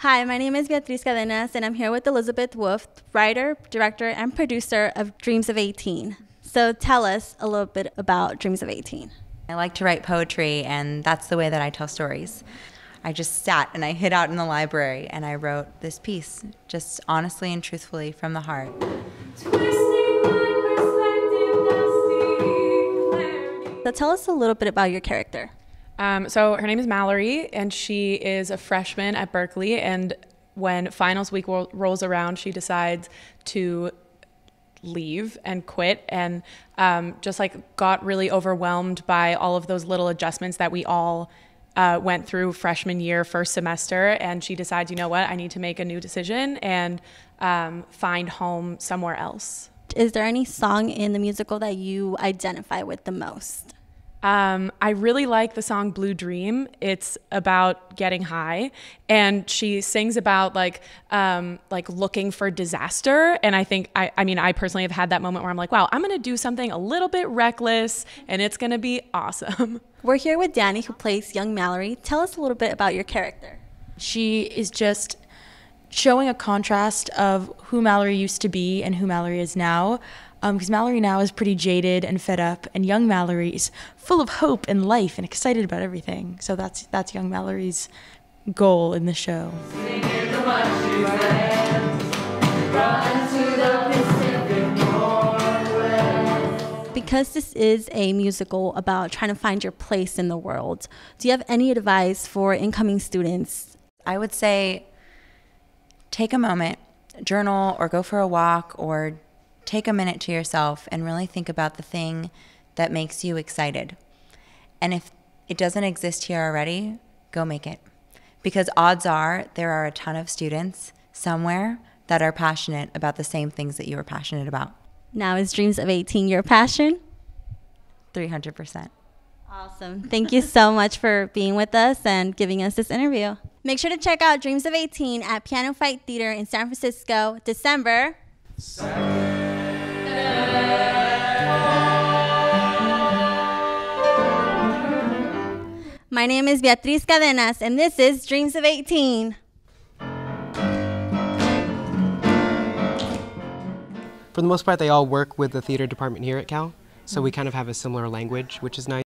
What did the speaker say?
Hi, my name is Beatriz Cadenas, and I'm here with Elizabeth Wolf, writer, director, and producer of Dreams of 18. So tell us a little bit about Dreams of 18. I like to write poetry, and that's the way that I tell stories. I just sat and I hid out in the library and I wrote this piece, just honestly and truthfully from the heart. So tell us a little bit about your character. Um, so her name is Mallory, and she is a freshman at Berkeley. And when finals week ro- rolls around, she decides to leave and quit, and um, just like got really overwhelmed by all of those little adjustments that we all uh, went through freshman year, first semester. And she decides, you know what, I need to make a new decision and um, find home somewhere else. Is there any song in the musical that you identify with the most? Um, I really like the song Blue Dream. It's about getting high, and she sings about like um, like looking for disaster. And I think I, I mean I personally have had that moment where I'm like, wow, I'm gonna do something a little bit reckless, and it's gonna be awesome. We're here with Danny, who plays young Mallory. Tell us a little bit about your character. She is just showing a contrast of who Mallory used to be and who Mallory is now. Because um, Mallory now is pretty jaded and fed up, and young Mallory is full of hope and life and excited about everything. So that's that's young Mallory's goal in the show. Because this is a musical about trying to find your place in the world, do you have any advice for incoming students? I would say take a moment, journal or go for a walk or take a minute to yourself and really think about the thing that makes you excited. And if it doesn't exist here already, go make it. Because odds are there are a ton of students somewhere that are passionate about the same things that you are passionate about. Now, is Dreams of 18 your passion? 300%. Awesome. Thank you so much for being with us and giving us this interview. Make sure to check out Dreams of 18 at Piano Fight Theater in San Francisco, December. My name is Beatriz Cadenas, and this is Dreams of 18. For the most part, they all work with the theater department here at Cal, so we kind of have a similar language, which is nice.